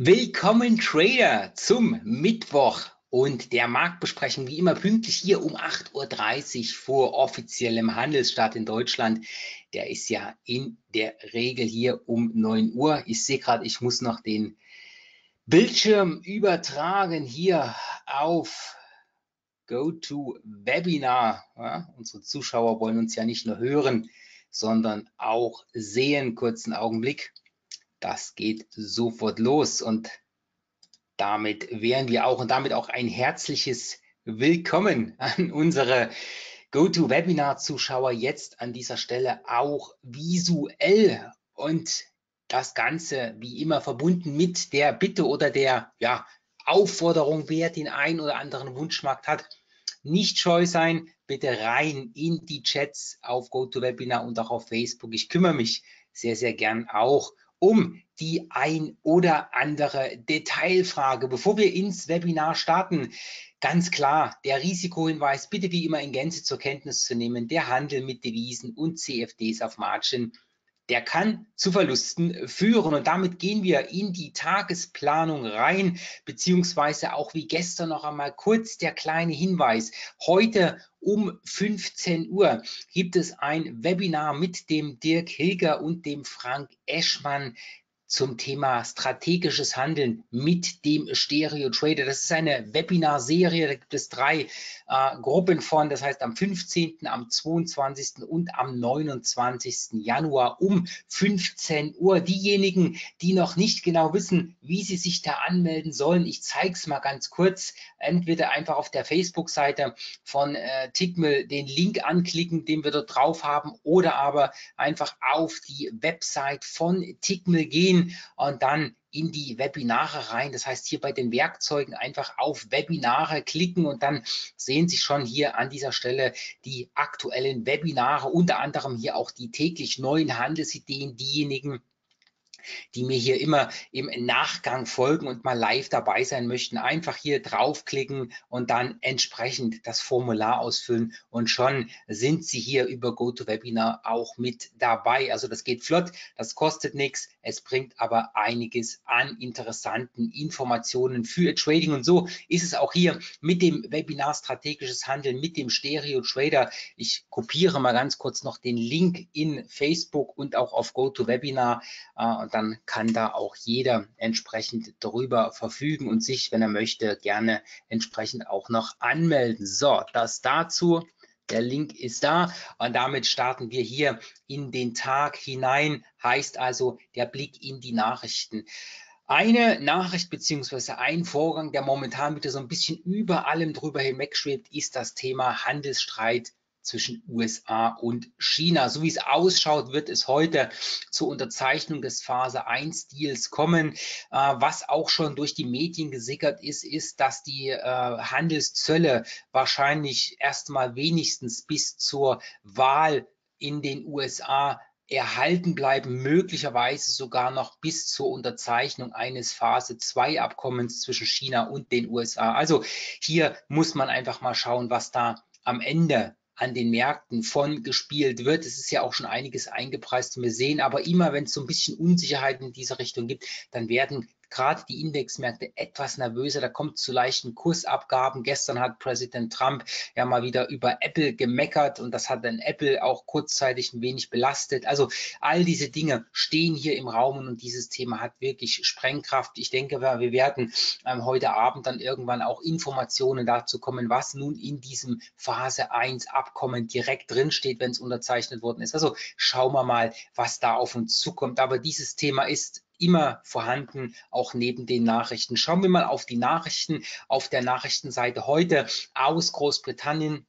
Willkommen Trader zum Mittwoch und der Marktbesprechung wie immer pünktlich hier um 8.30 Uhr vor offiziellem Handelsstart in Deutschland. Der ist ja in der Regel hier um 9 Uhr. Ich sehe gerade, ich muss noch den Bildschirm übertragen hier auf GoToWebinar. Ja, unsere Zuschauer wollen uns ja nicht nur hören, sondern auch sehen. Kurzen Augenblick. Das geht sofort los und damit wären wir auch und damit auch ein herzliches Willkommen an unsere GoToWebinar-Zuschauer jetzt an dieser Stelle auch visuell und das Ganze wie immer verbunden mit der Bitte oder der ja, Aufforderung, wer den ein oder anderen Wunschmarkt hat, nicht scheu sein, bitte rein in die Chats auf GoToWebinar und auch auf Facebook. Ich kümmere mich sehr, sehr gern auch um die ein oder andere Detailfrage. Bevor wir ins Webinar starten, ganz klar, der Risikohinweis bitte wie immer in Gänze zur Kenntnis zu nehmen. Der Handel mit Devisen und CFDs auf Margin der kann zu Verlusten führen. Und damit gehen wir in die Tagesplanung rein, beziehungsweise auch wie gestern noch einmal kurz der kleine Hinweis. Heute um 15 Uhr gibt es ein Webinar mit dem Dirk Hilger und dem Frank Eschmann zum Thema strategisches Handeln mit dem Stereo Trader. Das ist eine Webinar-Serie, da gibt es drei äh, Gruppen von, das heißt am 15., am 22. und am 29. Januar um 15 Uhr. Diejenigen, die noch nicht genau wissen, wie sie sich da anmelden sollen, ich zeige es mal ganz kurz, entweder einfach auf der Facebook-Seite von äh, Tickmill den Link anklicken, den wir dort drauf haben, oder aber einfach auf die Website von Tickmill gehen gehen und dann in die Webinare rein. Das heißt, hier bei den Werkzeugen einfach auf Webinare klicken und dann sehen Sie schon hier an dieser Stelle die aktuellen Webinare, unter anderem hier auch die täglich neuen Handelsideen, diejenigen, die mir hier immer im Nachgang folgen und mal live dabei sein möchten, einfach hier draufklicken und dann entsprechend das Formular ausfüllen. Und schon sind Sie hier über GoToWebinar auch mit dabei. Also das geht flott, das kostet nichts, es bringt aber einiges an interessanten Informationen für Trading. Und so ist es auch hier mit dem Webinar Strategisches Handeln mit dem Stereo Trader. Ich kopiere mal ganz kurz noch den Link in Facebook und auch auf GoToWebinar. Äh, dann kann da auch jeder entsprechend darüber verfügen und sich, wenn er möchte, gerne entsprechend auch noch anmelden. So, das dazu. Der Link ist da und damit starten wir hier in den Tag hinein. Heißt also der Blick in die Nachrichten. Eine Nachricht beziehungsweise ein Vorgang, der momentan wieder so ein bisschen über allem drüber hinwegschwebt, ist das Thema Handelsstreit zwischen USA und China. So wie es ausschaut, wird es heute zur Unterzeichnung des Phase 1 Deals kommen. Äh, was auch schon durch die Medien gesickert ist, ist, dass die äh, Handelszölle wahrscheinlich erstmal wenigstens bis zur Wahl in den USA erhalten bleiben, möglicherweise sogar noch bis zur Unterzeichnung eines Phase 2 Abkommens zwischen China und den USA. Also hier muss man einfach mal schauen, was da am Ende an den Märkten von gespielt wird. Es ist ja auch schon einiges eingepreist. Wir sehen aber immer, wenn es so ein bisschen Unsicherheit in dieser Richtung gibt, dann werden gerade die Indexmärkte etwas nervöser. Da kommt zu leichten Kursabgaben. Gestern hat Präsident Trump ja mal wieder über Apple gemeckert und das hat dann Apple auch kurzzeitig ein wenig belastet. Also all diese Dinge stehen hier im Raum und dieses Thema hat wirklich Sprengkraft. Ich denke, wir werden ähm, heute Abend dann irgendwann auch Informationen dazu kommen, was nun in diesem Phase 1 Abkommen direkt drinsteht, wenn es unterzeichnet worden ist. Also schauen wir mal, was da auf uns zukommt. Aber dieses Thema ist immer vorhanden, auch neben den Nachrichten. Schauen wir mal auf die Nachrichten auf der Nachrichtenseite heute aus Großbritannien.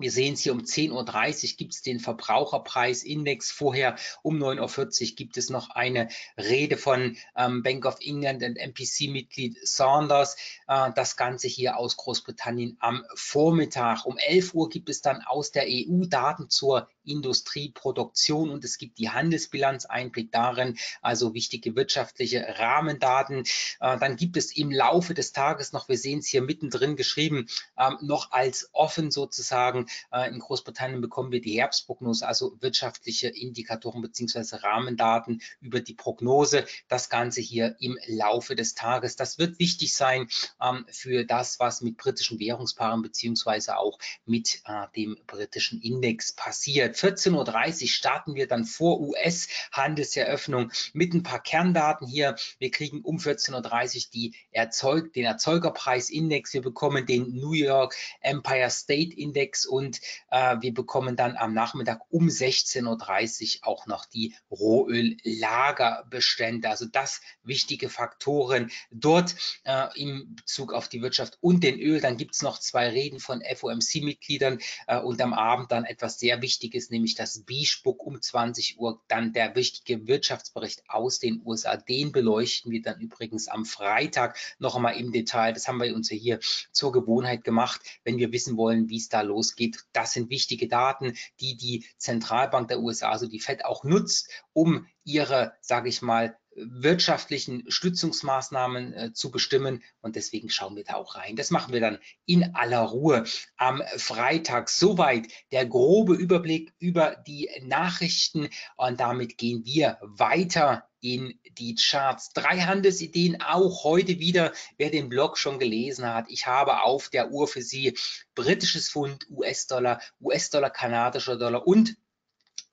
Wir sehen es hier um 10.30 Uhr gibt es den Verbraucherpreisindex. Vorher um 9.40 Uhr gibt es noch eine Rede von ähm, Bank of England und MPC-Mitglied Saunders. Äh, das Ganze hier aus Großbritannien am Vormittag. Um 11 Uhr gibt es dann aus der EU Daten zur Industrieproduktion und es gibt die Handelsbilanz, Einblick darin, also wichtige wirtschaftliche Rahmendaten. Äh, dann gibt es im Laufe des Tages noch, wir sehen es hier mittendrin geschrieben, ähm, noch als offen sozusagen. Äh, in Großbritannien bekommen wir die Herbstprognose, also wirtschaftliche Indikatoren beziehungsweise Rahmendaten über die Prognose. Das Ganze hier im Laufe des Tages. Das wird wichtig sein ähm, für das, was mit britischen Währungspaaren beziehungsweise auch mit äh, dem britischen Index passiert. 14.30 Uhr starten wir dann vor US-Handelseröffnung mit ein paar Kerndaten hier. Wir kriegen um 14.30 Uhr die Erzeug den Erzeugerpreisindex. Wir bekommen den New York Empire State Index und äh, wir bekommen dann am Nachmittag um 16.30 Uhr auch noch die Rohöllagerbestände. Also das wichtige Faktoren dort äh, im Bezug auf die Wirtschaft und den Öl. Dann gibt es noch zwei Reden von FOMC-Mitgliedern äh, und am Abend dann etwas sehr Wichtiges, nämlich das B-Spuck um 20 Uhr. Dann der wichtige Wirtschaftsbericht aus den USA. Den beleuchten wir dann übrigens am Freitag noch einmal im Detail. Das haben wir uns ja hier zur Gewohnheit gemacht, wenn wir wissen wollen, wie es da losgeht. Das sind wichtige Daten, die die Zentralbank der USA, also die Fed, auch nutzt, um ihre, sage ich mal, wirtschaftlichen Stützungsmaßnahmen äh, zu bestimmen. Und deswegen schauen wir da auch rein. Das machen wir dann in aller Ruhe am Freitag. Soweit der grobe Überblick über die Nachrichten. Und damit gehen wir weiter in die Charts. Drei Handelsideen auch heute wieder. Wer den Blog schon gelesen hat, ich habe auf der Uhr für Sie britisches Pfund, US-Dollar, US-Dollar, kanadischer Dollar und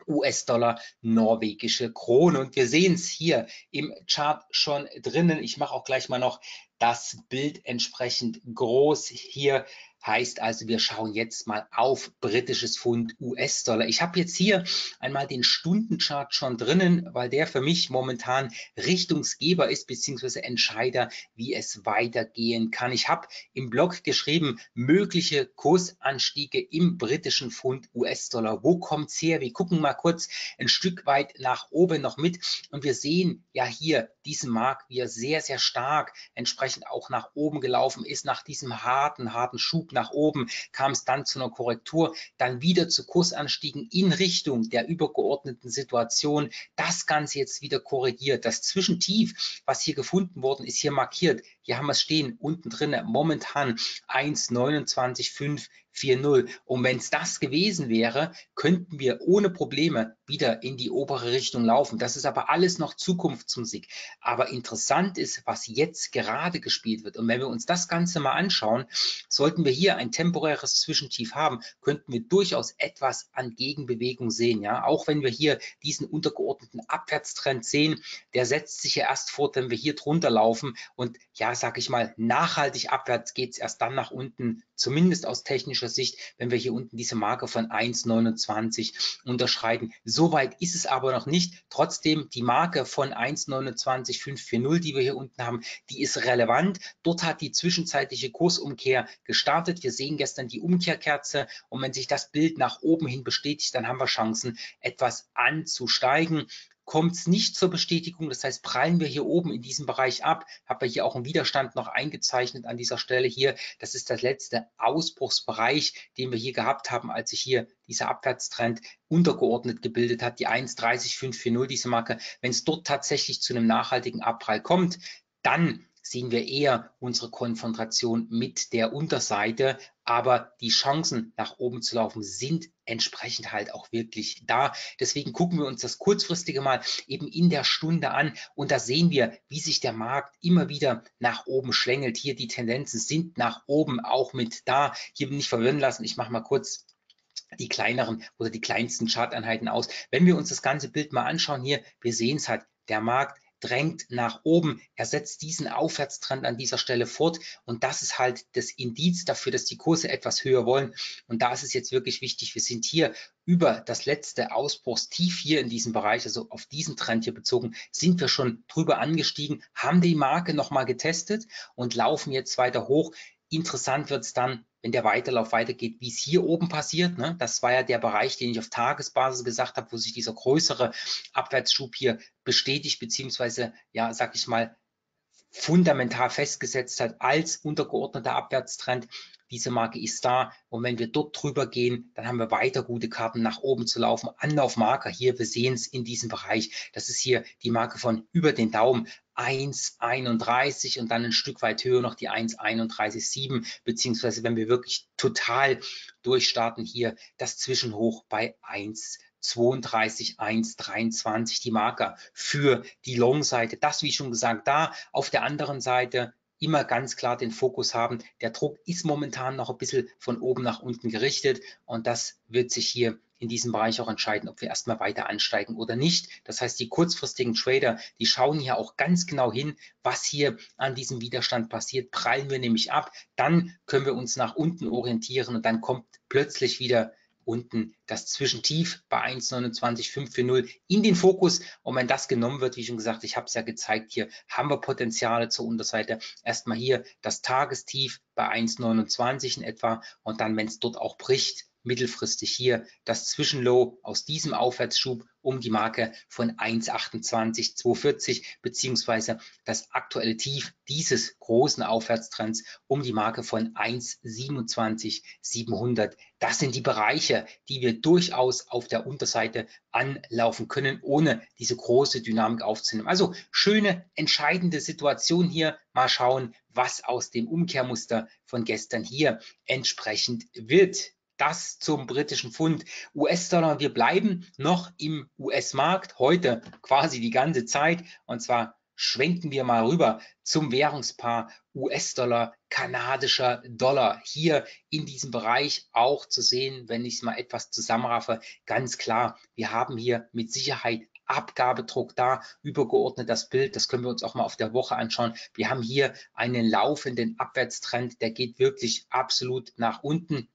US-Dollar, norwegische Krone. Und wir sehen es hier im Chart schon drinnen. Ich mache auch gleich mal noch das Bild entsprechend groß hier Heißt also, wir schauen jetzt mal auf britisches Pfund US-Dollar. Ich habe jetzt hier einmal den Stundenchart schon drinnen, weil der für mich momentan Richtungsgeber ist, beziehungsweise Entscheider, wie es weitergehen kann. Ich habe im Blog geschrieben, mögliche Kursanstiege im britischen Pfund US-Dollar. Wo kommt es her? Wir gucken mal kurz ein Stück weit nach oben noch mit und wir sehen ja hier diesen Markt, wie er sehr, sehr stark entsprechend auch nach oben gelaufen ist, nach diesem harten, harten Schub nach oben, kam es dann zu einer Korrektur, dann wieder zu Kursanstiegen in Richtung der übergeordneten Situation. Das Ganze jetzt wieder korrigiert. Das Zwischentief, was hier gefunden worden ist, hier markiert. Hier haben wir es stehen, unten drin momentan 1,295 4-0. Und wenn es das gewesen wäre, könnten wir ohne Probleme wieder in die obere Richtung laufen. Das ist aber alles noch Zukunftsmusik. Aber interessant ist, was jetzt gerade gespielt wird. Und wenn wir uns das Ganze mal anschauen, sollten wir hier ein temporäres Zwischentief haben, könnten wir durchaus etwas an Gegenbewegung sehen. Ja, auch wenn wir hier diesen untergeordneten Abwärtstrend sehen, der setzt sich ja erst fort, wenn wir hier drunter laufen. Und ja, sag ich mal, nachhaltig abwärts geht es erst dann nach unten, zumindest aus technischer Sicht, wenn wir hier unten diese Marke von 1,29 unterschreiten. Soweit ist es aber noch nicht. Trotzdem die Marke von 1,29540, die wir hier unten haben, die ist relevant. Dort hat die zwischenzeitliche Kursumkehr gestartet. Wir sehen gestern die Umkehrkerze und wenn sich das Bild nach oben hin bestätigt, dann haben wir Chancen, etwas anzusteigen kommt es nicht zur Bestätigung. Das heißt, prallen wir hier oben in diesem Bereich ab, habe ich hier auch einen Widerstand noch eingezeichnet an dieser Stelle hier. Das ist der letzte Ausbruchsbereich, den wir hier gehabt haben, als sich hier dieser Abwärtstrend untergeordnet gebildet hat, die 1,30540, diese Marke. Wenn es dort tatsächlich zu einem nachhaltigen Abprall kommt, dann sehen wir eher unsere Konfrontation mit der Unterseite, aber die Chancen nach oben zu laufen sind entsprechend halt auch wirklich da. Deswegen gucken wir uns das kurzfristige mal eben in der Stunde an und da sehen wir, wie sich der Markt immer wieder nach oben schlängelt. Hier die Tendenzen sind nach oben auch mit da. Hier nicht verwirren lassen. Ich mache mal kurz die kleineren oder die kleinsten Charteinheiten aus. Wenn wir uns das ganze Bild mal anschauen hier, wir sehen es halt, der Markt drängt nach oben. Er setzt diesen Aufwärtstrend an dieser Stelle fort und das ist halt das Indiz dafür, dass die Kurse etwas höher wollen. Und da ist es jetzt wirklich wichtig, wir sind hier über das letzte Ausbruchstief hier in diesem Bereich, also auf diesen Trend hier bezogen, sind wir schon drüber angestiegen, haben die Marke nochmal getestet und laufen jetzt weiter hoch. Interessant wird es dann, wenn der Weiterlauf weitergeht, wie es hier oben passiert. Ne? Das war ja der Bereich, den ich auf Tagesbasis gesagt habe, wo sich dieser größere Abwärtsschub hier bestätigt, beziehungsweise, ja, sag ich mal, fundamental festgesetzt hat als untergeordneter Abwärtstrend. Diese Marke ist da und wenn wir dort drüber gehen, dann haben wir weiter gute Karten nach oben zu laufen. Anlaufmarker hier, wir sehen es in diesem Bereich. Das ist hier die Marke von über den Daumen 1,31 und dann ein Stück weit höher noch die 1,31,7 beziehungsweise wenn wir wirklich total durchstarten hier das Zwischenhoch bei 1. 32, 1, 23 die Marker für die Long-Seite. Das, wie schon gesagt, da. Auf der anderen Seite immer ganz klar den Fokus haben. Der Druck ist momentan noch ein bisschen von oben nach unten gerichtet und das wird sich hier in diesem Bereich auch entscheiden, ob wir erstmal weiter ansteigen oder nicht. Das heißt, die kurzfristigen Trader, die schauen hier auch ganz genau hin, was hier an diesem Widerstand passiert. Prallen wir nämlich ab, dann können wir uns nach unten orientieren und dann kommt plötzlich wieder unten das Zwischentief bei 1,29540 in den Fokus. Und wenn das genommen wird, wie schon gesagt, ich habe es ja gezeigt, hier haben wir Potenziale zur Unterseite. Erstmal hier das Tagestief bei 1,29 in etwa und dann, wenn es dort auch bricht, mittelfristig hier das Zwischenlow aus diesem Aufwärtsschub um die Marke von 1,28,240 beziehungsweise das aktuelle Tief dieses großen Aufwärtstrends um die Marke von 1,27,700. Das sind die Bereiche, die wir durchaus auf der Unterseite anlaufen können, ohne diese große Dynamik aufzunehmen. Also schöne, entscheidende Situation hier. Mal schauen, was aus dem Umkehrmuster von gestern hier entsprechend wird das zum britischen Pfund. US-Dollar, wir bleiben noch im US-Markt, heute quasi die ganze Zeit. Und zwar schwenken wir mal rüber zum Währungspaar US-Dollar, kanadischer Dollar. Hier in diesem Bereich auch zu sehen, wenn ich es mal etwas zusammenraffe, ganz klar, wir haben hier mit Sicherheit Abgabedruck da, übergeordnet das Bild, das können wir uns auch mal auf der Woche anschauen. Wir haben hier einen laufenden Abwärtstrend, der geht wirklich absolut nach unten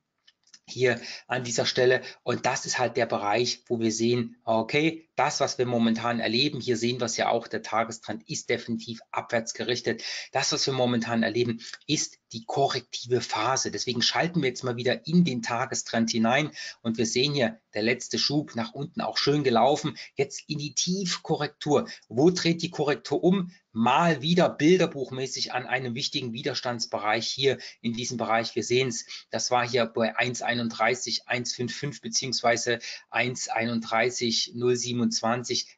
hier an dieser Stelle. Und das ist halt der Bereich, wo wir sehen, okay, das, was wir momentan erleben, hier sehen wir es ja auch, der Tagestrend ist definitiv abwärts gerichtet. Das, was wir momentan erleben, ist die korrektive Phase. Deswegen schalten wir jetzt mal wieder in den Tagestrend hinein und wir sehen hier der letzte Schub nach unten auch schön gelaufen. Jetzt in die Tiefkorrektur. Wo dreht die Korrektur um? Mal wieder bilderbuchmäßig an einem wichtigen Widerstandsbereich hier in diesem Bereich. Wir sehen es, das war hier bei 1,31, 1,55 beziehungsweise 1,31, 0,27.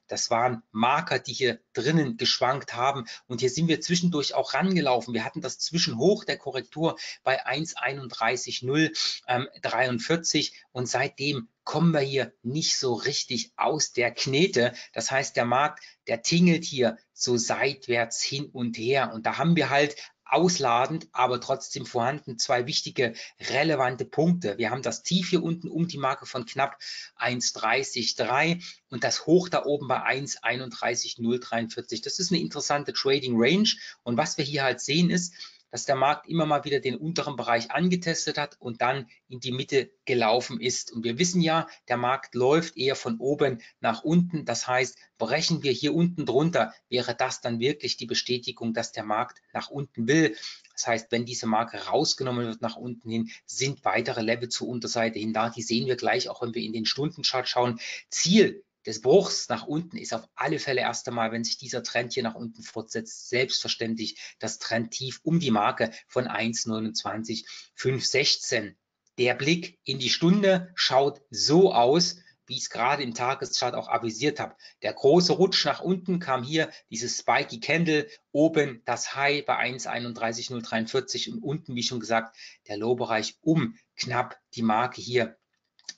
Das waren Marker, die hier drinnen geschwankt haben. Und hier sind wir zwischendurch auch rangelaufen. Wir hatten das Zwischenhoch der Korrektur bei 1,31,043 ähm, und seitdem kommen wir hier nicht so richtig aus der Knete. Das heißt, der Markt, der tingelt hier so seitwärts hin und her. Und da haben wir halt ausladend, aber trotzdem vorhanden. Zwei wichtige, relevante Punkte. Wir haben das Tief hier unten um die Marke von knapp 1,30,3 und das Hoch da oben bei 1,31,043. Das ist eine interessante Trading Range. Und was wir hier halt sehen ist, dass der Markt immer mal wieder den unteren Bereich angetestet hat und dann in die Mitte gelaufen ist. Und wir wissen ja, der Markt läuft eher von oben nach unten. Das heißt, brechen wir hier unten drunter, wäre das dann wirklich die Bestätigung, dass der Markt nach unten will. Das heißt, wenn diese Marke rausgenommen wird nach unten hin, sind weitere Level zur Unterseite hin da. Die sehen wir gleich, auch wenn wir in den Stundenchart schauen. Ziel des Bruchs nach unten ist auf alle Fälle erst einmal, wenn sich dieser Trend hier nach unten fortsetzt, selbstverständlich das Trendtief um die Marke von 1,29,516. Der Blick in die Stunde schaut so aus, wie ich es gerade im Tageschart auch avisiert habe. Der große Rutsch nach unten kam hier, dieses Spiky Candle, oben das High bei 1,31,043 und unten, wie schon gesagt, der Low-Bereich um knapp die Marke hier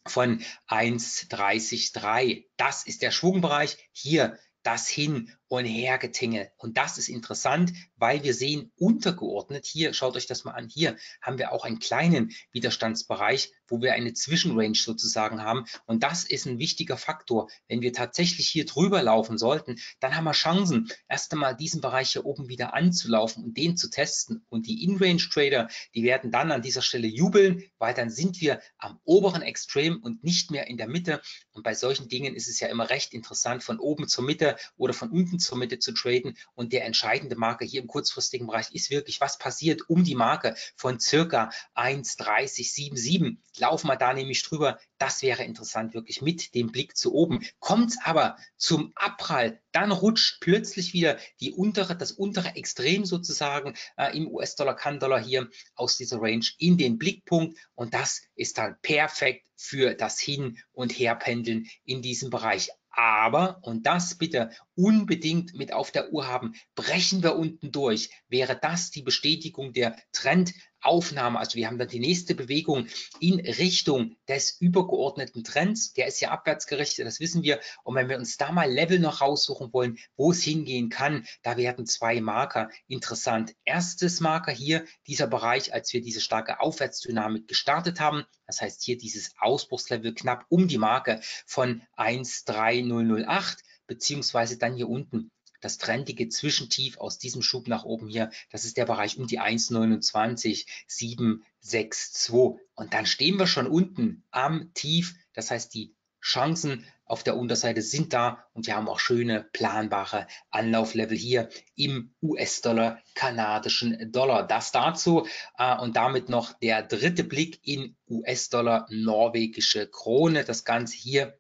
von 1,33. Das ist der Schwungbereich. Hier das Hin- und Hergetingel. Und das ist interessant, weil wir sehen, untergeordnet, hier, schaut euch das mal an, hier haben wir auch einen kleinen Widerstandsbereich, wo wir eine Zwischenrange sozusagen haben. Und das ist ein wichtiger Faktor. Wenn wir tatsächlich hier drüber laufen sollten, dann haben wir Chancen, erst einmal diesen Bereich hier oben wieder anzulaufen und den zu testen. Und die In-Range-Trader, die werden dann an dieser Stelle jubeln, weil dann sind wir am oberen Extrem und nicht mehr in der Mitte. Und bei solchen Dingen ist es ja immer recht interessant, von oben zur Mitte oder von unten zur Mitte zu traden. Und der entscheidende Marker hier im kurzfristigen Bereich ist wirklich, was passiert um die Marke von circa 1,3077. Laufen wir da nämlich drüber. Das wäre interessant, wirklich mit dem Blick zu oben. Kommt es aber zum Abprall, dann rutscht plötzlich wieder die untere, das untere Extrem sozusagen äh, im US-Dollar, Kann-Dollar hier aus dieser Range in den Blickpunkt. Und das ist dann perfekt für das Hin- und Herpendeln in diesem Bereich. Aber, und das bitte unbedingt mit auf der Uhr haben, brechen wir unten durch, wäre das die Bestätigung der Trendaufnahme. Also wir haben dann die nächste Bewegung in Richtung des übergeordneten Trends. Der ist ja abwärts gerichtet, das wissen wir. Und wenn wir uns da mal Level noch raussuchen wollen, wo es hingehen kann, da werden zwei Marker interessant. Erstes Marker hier, dieser Bereich, als wir diese starke Aufwärtsdynamik gestartet haben. Das heißt hier dieses Ausbruchslevel knapp um die Marke von 13008 beziehungsweise dann hier unten das trendige Zwischentief aus diesem Schub nach oben hier, das ist der Bereich um die 1,29,762. Und dann stehen wir schon unten am Tief. Das heißt, die Chancen auf der Unterseite sind da und wir haben auch schöne planbare Anlauflevel hier im US-Dollar, kanadischen Dollar. Das dazu äh, und damit noch der dritte Blick in US-Dollar, norwegische Krone. Das Ganze hier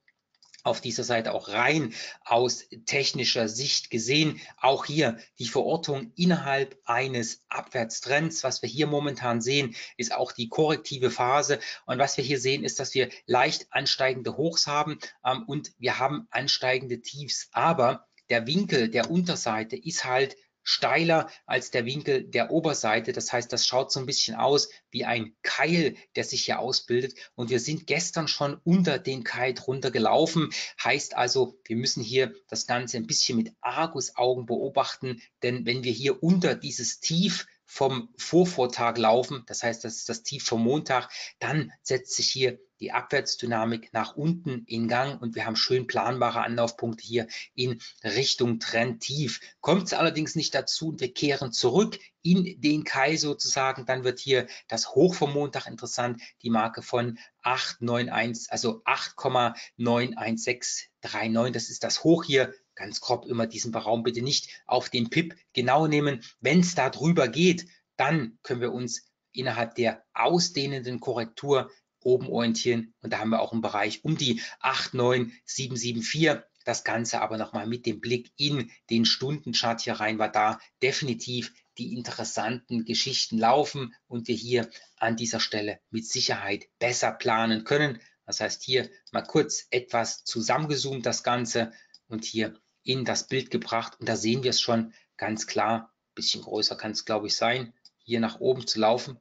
auf dieser Seite auch rein aus technischer Sicht gesehen. Auch hier die Verortung innerhalb eines Abwärtstrends. Was wir hier momentan sehen, ist auch die korrektive Phase. Und was wir hier sehen, ist, dass wir leicht ansteigende Hochs haben ähm, und wir haben ansteigende Tiefs. Aber der Winkel der Unterseite ist halt steiler als der Winkel der Oberseite. Das heißt, das schaut so ein bisschen aus wie ein Keil, der sich hier ausbildet. Und wir sind gestern schon unter den Keil drunter gelaufen. Heißt also, wir müssen hier das Ganze ein bisschen mit Argusaugen beobachten. Denn wenn wir hier unter dieses Tief vom Vorvortag laufen, das heißt, das ist das Tief vom Montag, dann setzt sich hier die Abwärtsdynamik nach unten in Gang und wir haben schön planbare Anlaufpunkte hier in Richtung Trendtief. Kommt es allerdings nicht dazu und wir kehren zurück in den Kai sozusagen, dann wird hier das Hoch vom Montag interessant, die Marke von 891, also 8,91639. Das ist das Hoch hier ganz grob immer diesen Raum bitte nicht auf den PIP genau nehmen. Wenn es da drüber geht, dann können wir uns innerhalb der ausdehnenden Korrektur oben orientieren. Und da haben wir auch einen Bereich um die 89774. Das Ganze aber nochmal mit dem Blick in den Stundenchart hier rein, war da definitiv die interessanten Geschichten laufen und wir hier an dieser Stelle mit Sicherheit besser planen können. Das heißt, hier mal kurz etwas zusammengezoomt das Ganze und hier in das Bild gebracht. Und da sehen wir es schon ganz klar. Ein bisschen größer kann es, glaube ich, sein, hier nach oben zu laufen.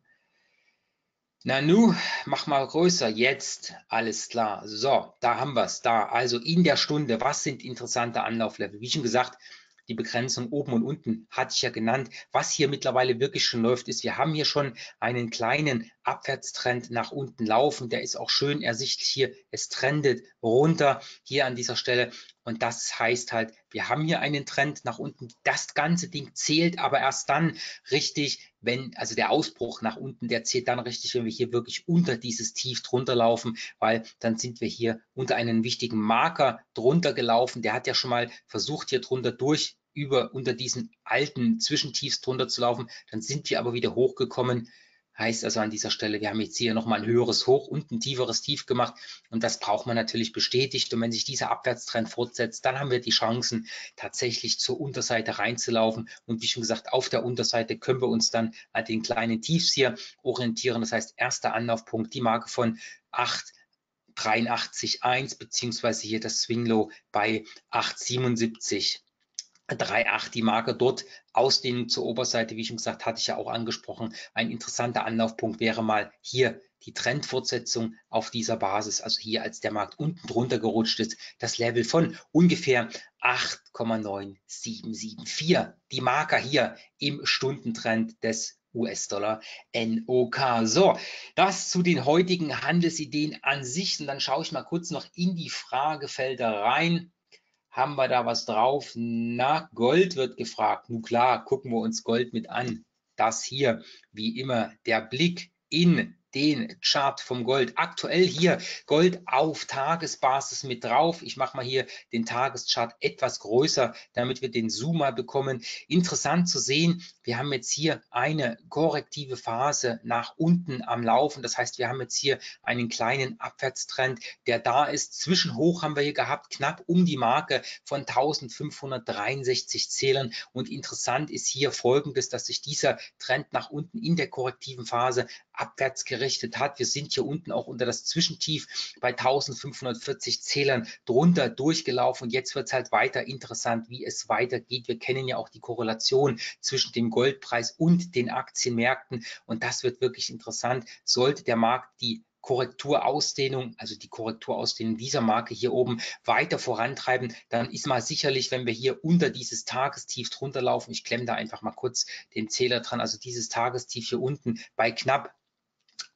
Na nu, mach mal größer. Jetzt, alles klar. So, da haben wir es. Da, also in der Stunde, was sind interessante Anlauflevel? Wie schon gesagt, die Begrenzung oben und unten hatte ich ja genannt. Was hier mittlerweile wirklich schon läuft, ist, wir haben hier schon einen kleinen Abwärtstrend nach unten laufen. Der ist auch schön ersichtlich hier. Es trendet runter hier an dieser Stelle. Und das heißt halt, wir haben hier einen Trend nach unten. Das ganze Ding zählt aber erst dann richtig, wenn, also der Ausbruch nach unten, der zählt dann richtig, wenn wir hier wirklich unter dieses Tief drunter laufen, weil dann sind wir hier unter einen wichtigen Marker drunter gelaufen. Der hat ja schon mal versucht, hier drunter durch über unter diesen alten Zwischentiefs drunter zu laufen. Dann sind wir aber wieder hochgekommen Heißt also an dieser Stelle, wir haben jetzt hier nochmal ein höheres Hoch und ein tieferes Tief gemacht und das braucht man natürlich bestätigt. Und wenn sich dieser Abwärtstrend fortsetzt, dann haben wir die Chancen, tatsächlich zur Unterseite reinzulaufen. Und wie schon gesagt, auf der Unterseite können wir uns dann an den kleinen Tiefs hier orientieren. Das heißt, erster Anlaufpunkt, die Marke von 8. 83,1 beziehungsweise hier das Swing Low bei 8,77. 3,8 die Marke dort. Ausdehnung zur Oberseite, wie schon gesagt, hatte ich ja auch angesprochen. Ein interessanter Anlaufpunkt wäre mal hier die Trendfortsetzung auf dieser Basis, also hier als der Markt unten drunter gerutscht ist, das Level von ungefähr 8,9774. Die Marker hier im Stundentrend des US-Dollar NOK. So, das zu den heutigen Handelsideen an sich. Und dann schaue ich mal kurz noch in die Fragefelder rein. Haben wir da was drauf? Na, Gold wird gefragt. Nun klar, gucken wir uns Gold mit an. Das hier, wie immer, der Blick in den Chart vom Gold. Aktuell hier Gold auf Tagesbasis mit drauf. Ich mache mal hier den Tageschart etwas größer, damit wir den Zoom mal bekommen. Interessant zu sehen, wir haben jetzt hier eine korrektive Phase nach unten am Laufen. Das heißt, wir haben jetzt hier einen kleinen Abwärtstrend, der da ist. Zwischenhoch haben wir hier gehabt, knapp um die Marke von 1563 Zählern. Und interessant ist hier folgendes, dass sich dieser Trend nach unten in der korrektiven Phase abwärts gerichtet hat. Wir sind hier unten auch unter das Zwischentief bei 1540 Zählern drunter durchgelaufen. Und jetzt wird es halt weiter interessant, wie es weitergeht. Wir kennen ja auch die Korrelation zwischen dem Goldpreis und den Aktienmärkten. Und das wird wirklich interessant. Sollte der Markt die Korrekturausdehnung, also die Korrekturausdehnung dieser Marke hier oben weiter vorantreiben, dann ist mal sicherlich, wenn wir hier unter dieses Tagestief drunter laufen, ich klemme da einfach mal kurz den Zähler dran, also dieses Tagestief hier unten bei knapp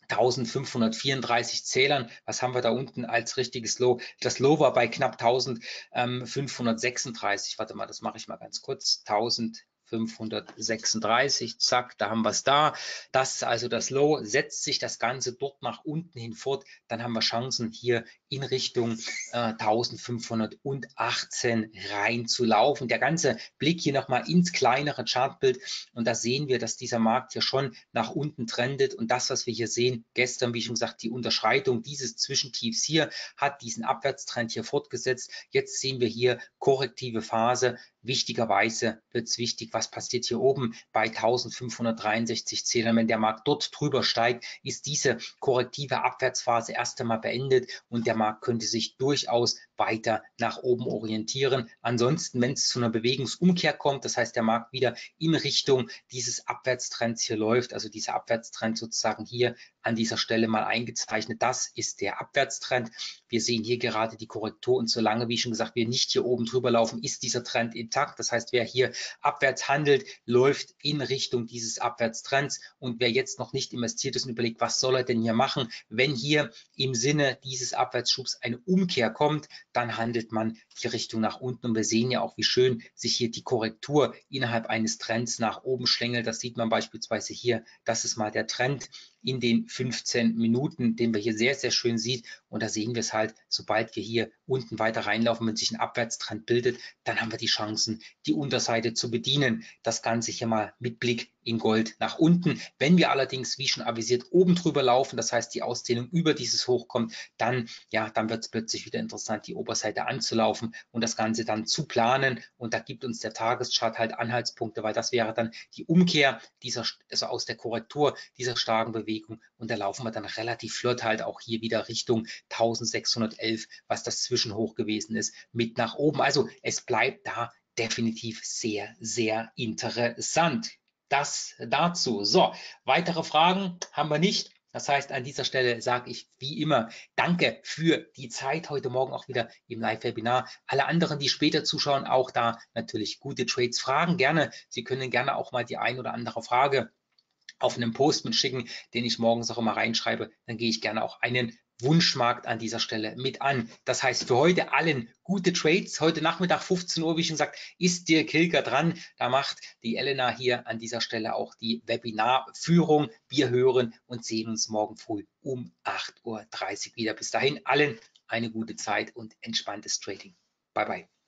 1534 Zählern. Was haben wir da unten als richtiges Low? Das Low war bei knapp 1536. Warte mal, das mache ich mal ganz kurz. 1000 536, zack, da haben wir es da. Das ist also das Low. Setzt sich das Ganze dort nach unten hin fort, dann haben wir Chancen hier in Richtung äh, 1518 reinzulaufen. Der ganze Blick hier nochmal ins kleinere Chartbild und da sehen wir, dass dieser Markt hier schon nach unten trendet und das, was wir hier sehen, gestern, wie schon gesagt, die Unterschreitung dieses Zwischentiefs hier hat diesen Abwärtstrend hier fortgesetzt. Jetzt sehen wir hier korrektive Phase. Wichtigerweise wird es wichtig, was passiert hier oben bei 1563 Zählern. Wenn der Markt dort drüber steigt, ist diese korrektive Abwärtsphase erst einmal beendet und der Markt könnte sich durchaus weiter nach oben orientieren. Ansonsten, wenn es zu einer Bewegungsumkehr kommt, das heißt, der Markt wieder in Richtung dieses Abwärtstrends hier läuft, also dieser Abwärtstrend sozusagen hier an dieser Stelle mal eingezeichnet. Das ist der Abwärtstrend. Wir sehen hier gerade die Korrektur und solange, wie schon gesagt, wir nicht hier oben drüber laufen, ist dieser Trend intakt. Das heißt, wer hier abwärts handelt, läuft in Richtung dieses Abwärtstrends und wer jetzt noch nicht investiert ist und überlegt, was soll er denn hier machen, wenn hier im Sinne dieses Abwärtsschubs eine Umkehr kommt, dann handelt man die Richtung nach unten und wir sehen ja auch, wie schön sich hier die Korrektur innerhalb eines Trends nach oben schlängelt. Das sieht man beispielsweise hier. Das ist mal der Trend in den 15 Minuten, den wir hier sehr, sehr schön sieht. Und da sehen wir es halt, sobald wir hier unten weiter reinlaufen, wenn sich ein Abwärtstrend bildet, dann haben wir die Chancen, die Unterseite zu bedienen. Das Ganze hier mal mit Blick in Gold nach unten. Wenn wir allerdings, wie schon avisiert, oben drüber laufen, das heißt die Ausdehnung über dieses Hoch kommt, dann, ja, dann wird es plötzlich wieder interessant, die Oberseite anzulaufen und das Ganze dann zu planen. Und da gibt uns der Tageschart halt Anhaltspunkte, weil das wäre dann die Umkehr dieser, also aus der Korrektur dieser starken Bewegung. Und da laufen wir dann relativ flott halt auch hier wieder Richtung 1611, was das Zwischenhoch gewesen ist, mit nach oben. Also es bleibt da definitiv sehr, sehr interessant. Das dazu. So, weitere Fragen haben wir nicht. Das heißt, an dieser Stelle sage ich wie immer Danke für die Zeit heute Morgen auch wieder im Live-Webinar. Alle anderen, die später zuschauen, auch da natürlich gute Trades fragen gerne. Sie können gerne auch mal die ein oder andere Frage auf einen Post mitschicken, den ich morgens auch immer reinschreibe. Dann gehe ich gerne auch einen Wunschmarkt an dieser Stelle mit an. Das heißt für heute allen gute Trades. Heute Nachmittag 15 Uhr, wie schon gesagt, ist dir Kilker dran. Da macht die Elena hier an dieser Stelle auch die Webinarführung. Wir hören und sehen uns morgen früh um 8.30 Uhr wieder. Bis dahin allen eine gute Zeit und entspanntes Trading. Bye bye.